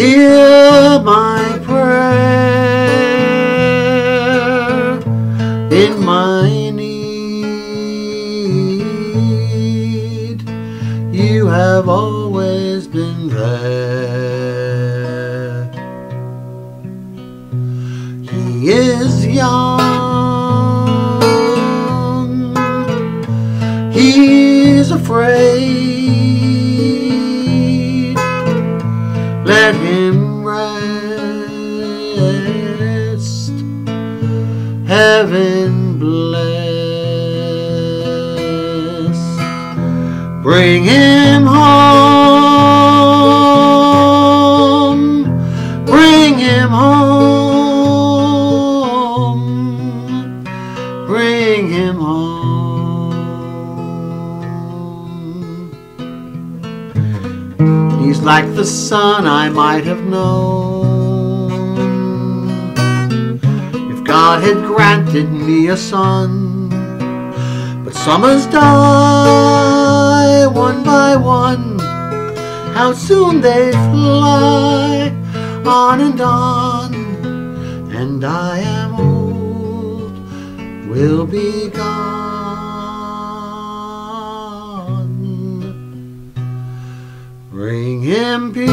Hear my prayer in my need. You have always been there. He is young. He's afraid. Let him rest. Heaven bless. Bring him home. He's like the son I might have known. If God had granted me a son, but summers die one by one. How soon they fly on and on, and I am old, Bring him peace,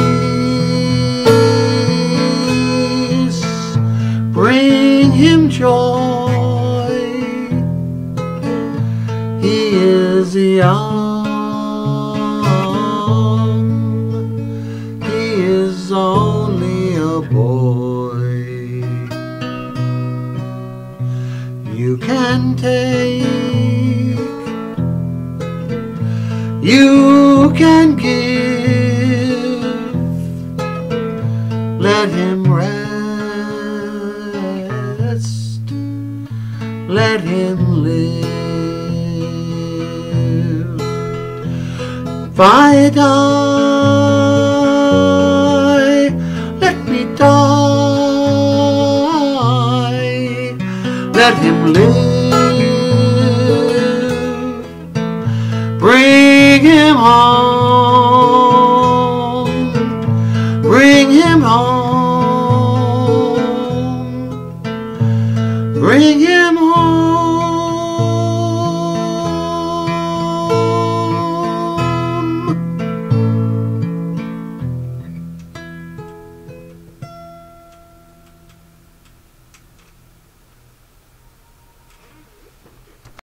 bring him joy. He is young, he is only a boy. You can take, you can give, let him rest, let him live. If I die, let me die, let him live. Bring it